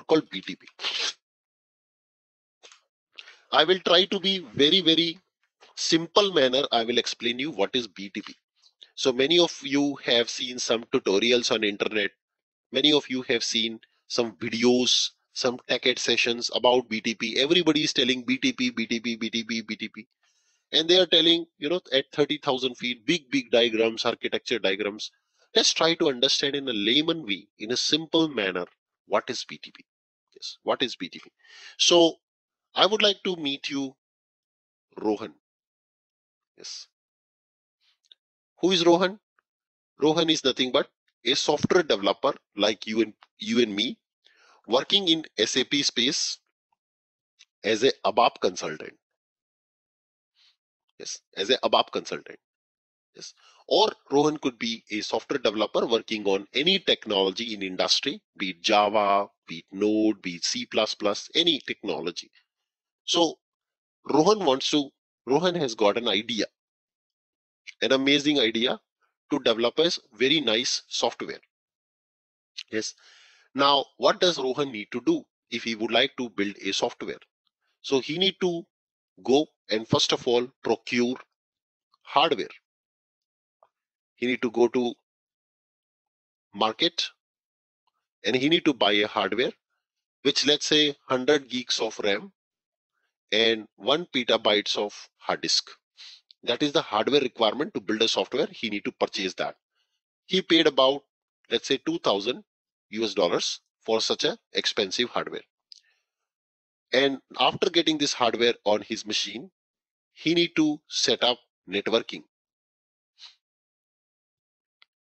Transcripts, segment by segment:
called BTP. I will try to be very, very simple manner. I will explain you what is BTP. So many of you have seen some tutorials on internet. Many of you have seen some videos, some TechEd sessions about BTP. Everybody is telling BTP, BTP, BTP, BTP. And they are telling, you know, at 30,000 feet, big, big diagrams, architecture diagrams. Let's try to understand in a layman way, in a simple manner, what is BTP? Yes, what is BTP? So I would like to meet you, Rohan. Yes. Who is Rohan? Rohan is nothing but a software developer like you and you and me, working in SAP space as a ABAP consultant. Yes, as a ABAP consultant. Yes. Or Rohan could be a software developer working on any technology in industry, be it Java, be it Node, be it C++, any technology. So Rohan wants to, Rohan has got an idea, an amazing idea to develop a very nice software. Yes. Now, what does Rohan need to do if he would like to build a software? So he need to go and first of all procure hardware. He need to go to market and he need to buy a hardware which let's say 100 gigs of RAM and 1 petabytes of hard disk. That is the hardware requirement to build a software. He need to purchase that. He paid about, let's say 2000 US dollars for such a expensive hardware. And after getting this hardware on his machine, he need to set up networking,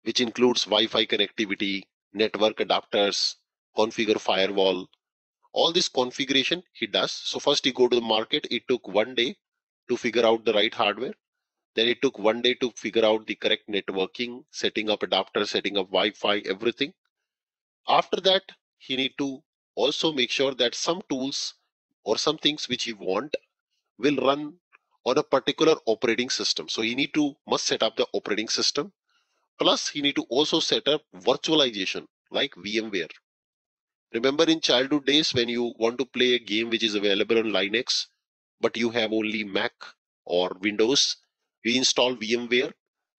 which includes Wi-Fi connectivity, network adapters, configure firewall, all this configuration he does. So first he go to the market. It took one day to figure out the right hardware. Then it took one day to figure out the correct networking, setting up adapter, setting up Wi-Fi, everything. After that, he need to also make sure that some tools or some things which he want will run on a particular operating system. So he need to must set up the operating system. Plus he need to also set up virtualization like VMware. Remember in childhood days when you want to play a game which is available on Linux, but you have only Mac or Windows, we install VMware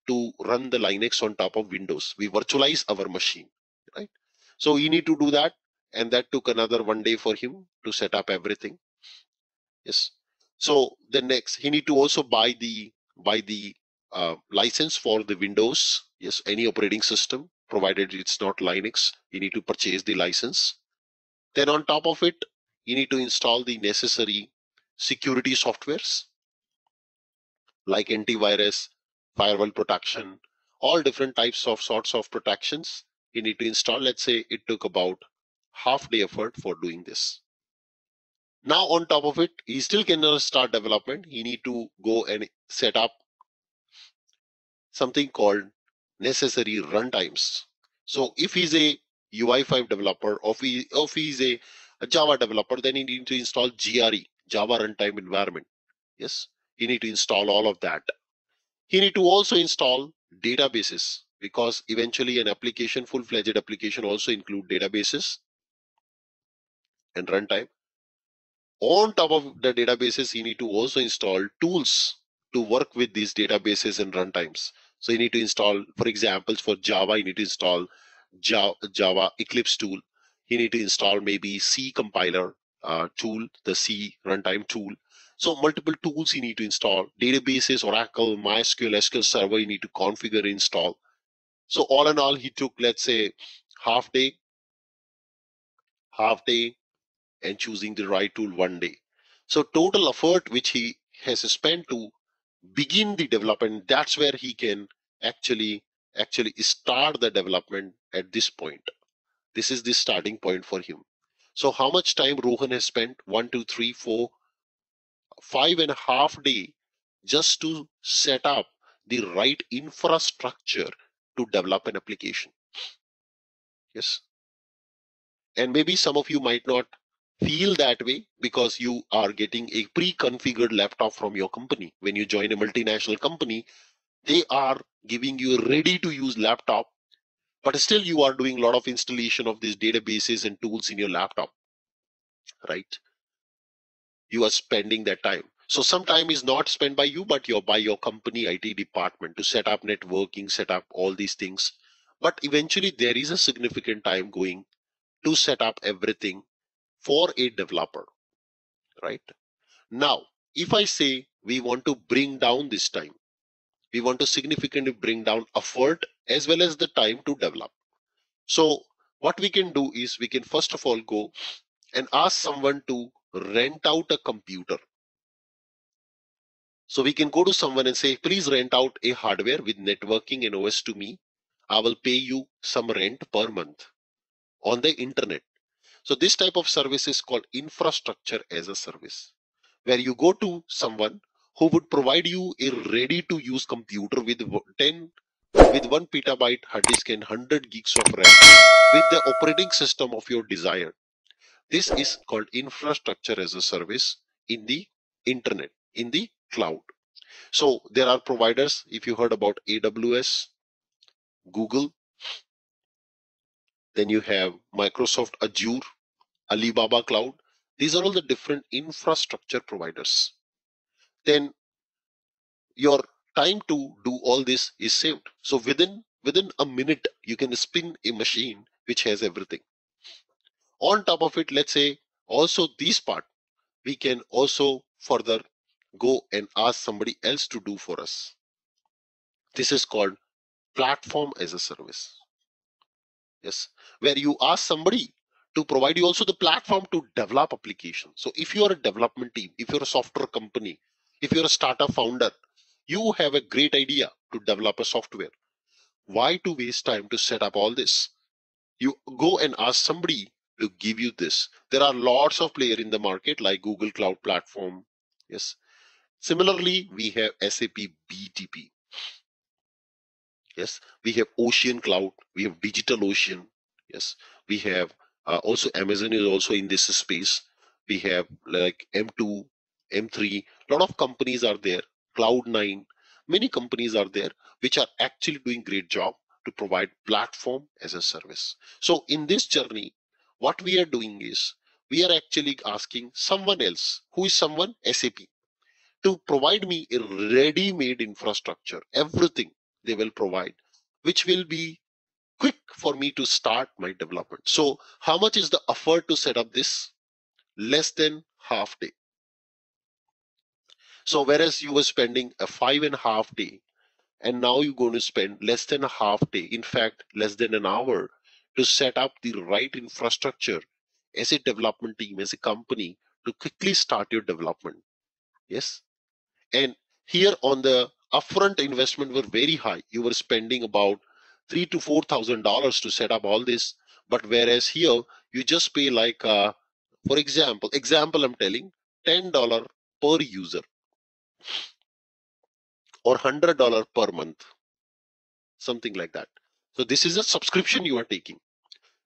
to run the Linux on top of Windows. We virtualize our machine, right? So you need to do that. And that took another one day for him to set up everything. Yes. So the next, he need to also buy the buy the uh, license for the Windows. Yes, any operating system, provided it's not Linux, you need to purchase the license. Then on top of it, you need to install the necessary security softwares like antivirus, firewall protection, all different types of sorts of protections you need to install. Let's say it took about half day effort for doing this. Now on top of it, he still cannot start development. He need to go and set up something called necessary runtimes. So if he's a UI5 developer or if, he, or if he's a, a Java developer, then he need to install JRE, Java Runtime Environment. Yes, he need to install all of that. He need to also install databases because eventually an application, full-fledged application also include databases and runtime. On top of the databases, you need to also install tools to work with these databases and runtimes. So you need to install, for examples, for Java, you need to install Java, Eclipse tool. You need to install maybe C compiler uh, tool, the C runtime tool. So multiple tools you need to install. Databases, Oracle, MySQL, SQL Server, you need to configure, install. So all in all, he took, let's say, half day, half day, and choosing the right tool one day. So total effort which he has spent to begin the development, that's where he can actually actually start the development at this point. This is the starting point for him. So how much time Rohan has spent? One, two, three, four, five and a half day just to set up the right infrastructure to develop an application. Yes. And maybe some of you might not feel that way because you are getting a pre-configured laptop from your company. When you join a multinational company, they are giving you a ready to use laptop, but still you are doing a lot of installation of these databases and tools in your laptop. right? You are spending that time. So some time is not spent by you, but your by your company IT department to set up networking, set up all these things. But eventually there is a significant time going to set up everything for a developer, right? Now, if I say we want to bring down this time, we want to significantly bring down effort as well as the time to develop. So what we can do is we can first of all go and ask someone to rent out a computer. So we can go to someone and say, please rent out a hardware with networking and OS to me. I will pay you some rent per month on the internet. So this type of service is called infrastructure as a service, where you go to someone who would provide you a ready to use computer with 10 with 1 petabyte hard disk and 100 gigs of RAM with the operating system of your desire. This is called infrastructure as a service in the internet, in the cloud. So there are providers, if you heard about AWS, Google, then you have Microsoft Azure, Alibaba Cloud. These are all the different infrastructure providers. Then your time to do all this is saved. So within within a minute, you can spin a machine which has everything. On top of it, let's say also this part, we can also further go and ask somebody else to do for us. This is called platform as a service. Yes, where you ask somebody to provide you also the platform to develop applications. So if you are a development team, if you're a software company, if you're a startup founder, you have a great idea to develop a software. Why to waste time to set up all this? You go and ask somebody to give you this. There are lots of players in the market like Google Cloud Platform. Yes. Similarly, we have SAP BTP. Yes, we have Ocean Cloud, we have Digital Ocean. Yes, we have uh, also Amazon is also in this space. We have like M2, M3. A lot of companies are there. Cloud9. Many companies are there which are actually doing great job to provide platform as a service. So in this journey, what we are doing is we are actually asking someone else who is someone SAP to provide me a ready-made infrastructure, everything they will provide, which will be quick for me to start my development. So how much is the effort to set up this? Less than half day. So whereas you were spending a five and a half day, and now you're going to spend less than a half day, in fact, less than an hour to set up the right infrastructure as a development team, as a company to quickly start your development. Yes. And here on the upfront investment were very high. You were spending about three to four thousand dollars to set up all this. But whereas here you just pay like, uh, for example, example I'm telling, ten dollar per user or hundred dollar per month, something like that. So this is a subscription you are taking.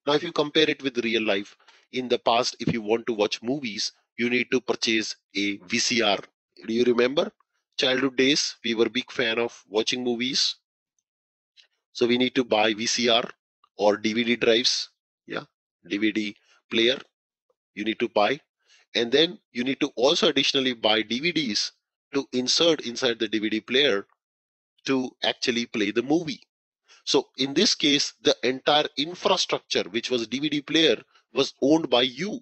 Now, if you compare it with real life, in the past, if you want to watch movies, you need to purchase a VCR. Do you remember? Childhood days, we were big fan of watching movies. So we need to buy VCR or DVD drives. Yeah, DVD player you need to buy. And then you need to also additionally buy DVDs to insert inside the DVD player to actually play the movie. So in this case, the entire infrastructure, which was DVD player, was owned by you.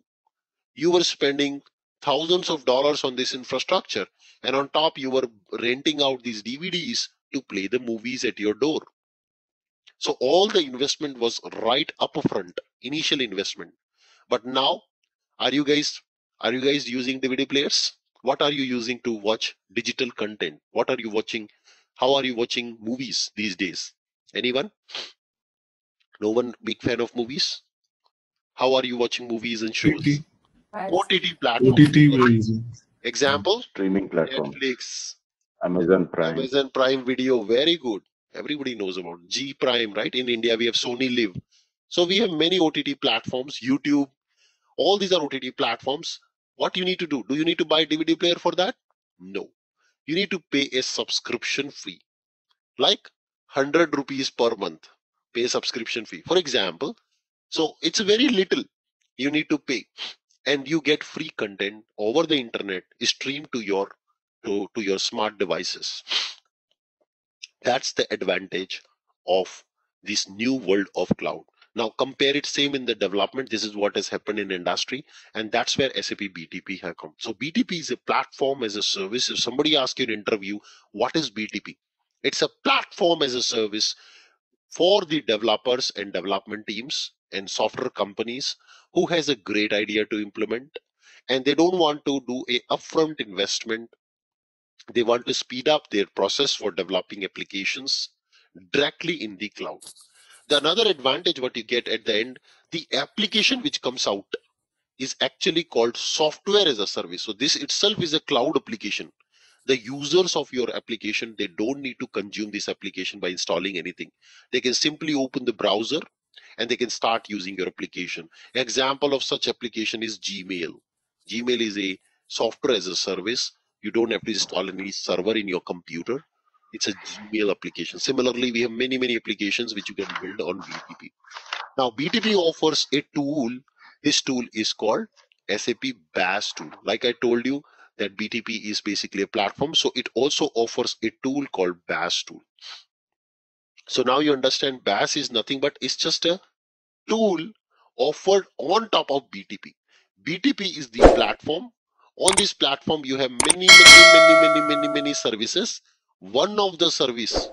You were spending thousands of dollars on this infrastructure, and on top, you were renting out these DVDs to play the movies at your door. So all the investment was right up front, initial investment. But now, are you guys are you guys using DVD players? What are you using to watch digital content? What are you watching? How are you watching movies these days? Anyone? No one big fan of movies? How are you watching movies and shows? OTT platform. OTT we're. Example, streaming platform, Netflix, Amazon Prime. Amazon Prime Video, very good. Everybody knows about G Prime, right? In India, we have Sony Live. So we have many OTT platforms, YouTube. All these are OTT platforms. What you need to do? Do you need to buy a DVD player for that? No. You need to pay a subscription fee, like 100 rupees per month. Pay a subscription fee. For example, so it's very little you need to pay. And you get free content over the internet streamed to your to, to your smart devices. That's the advantage of this new world of cloud. Now compare it same in the development. This is what has happened in industry and that's where sap btp has come. So btp is a platform as a service. If somebody asks you in interview what is btp it's a platform as a service for the developers and development teams and software companies who has a great idea to implement and they don't want to do a upfront investment. They want to speed up their process for developing applications directly in the cloud. The another advantage what you get at the end the application which comes out is actually called software as a service. So this itself is a cloud application. The users of your application they don't need to consume this application by installing anything. They can simply open the browser and they can start using your application. Example of such application is gmail. Gmail is a software as a service. You don't have to install any server in your computer. It's a gmail application. Similarly we have many many applications which you can build on btp now btp offers a tool. This tool is called sap bas tool. Like i told you that BTP is basically a platform. So it also offers a tool called BAS tool. So now you understand BAS is nothing but it's just a tool offered on top of BTP. BTP is the platform. On this platform, you have many, many, many, many, many, many services. One of the service,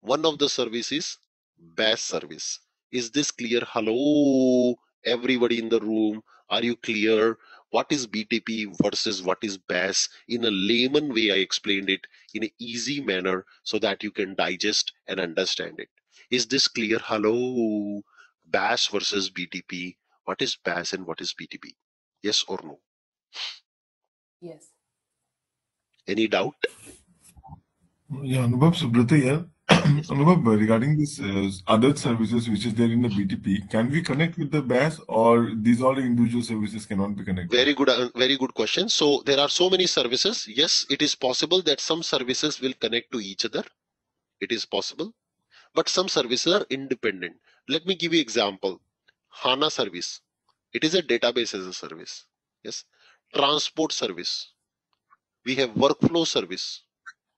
one of the services, BAS service. Is this clear? Hello, everybody in the room. Are you clear? What is BTP versus what is BAS in a layman way. I explained it in an easy manner so that you can digest and understand it. Is this clear? Hello, BAS versus BTP. What is BAS and what is BTP? Yes or no? Yes. Any doubt? Yeah, Anubhav Subrata here. Anubhav, regarding this uh, other services which is there in the BTP, can we connect with the BAS or these all individual services cannot be connected? Very good, uh, very good question. So there are so many services. Yes, it is possible that some services will connect to each other. It is possible, but some services are independent. Let me give you example. HANA service. It is a database as a service. Yes. Transport service. We have workflow service.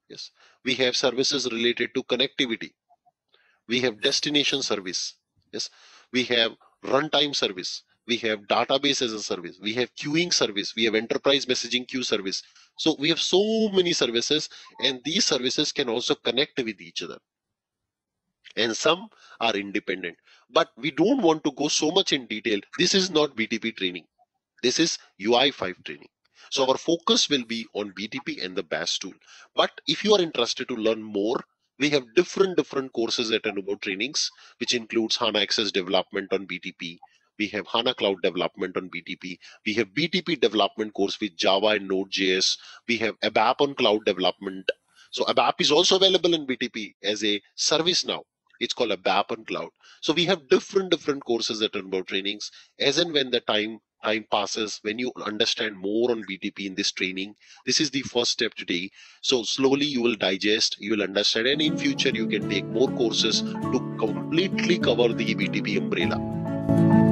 Yes. We have services related to connectivity. We have destination service. Yes. We have runtime service. We have database as a service. We have queuing service. We have enterprise messaging queue service. So we have so many services and these services can also connect with each other. And some are independent. But we don't want to go so much in detail. This is not btp training. This is ui5 training so our focus will be on BTP and the BAS tool. But if you are interested to learn more, we have different different courses at Anubhav Trainings, which includes HANA XS development on BTP. We have HANA Cloud development on BTP. We have BTP development course with Java and Node.js. We have ABAP on cloud development. So ABAP is also available in BTP as a service now. It's called ABAP on cloud. So we have different different courses at Anubhav Trainings as and when the time time passes when you understand more on btp in this training this is the first step today. So slowly you will digest you will understand and in future you can take more courses to completely cover the btp umbrella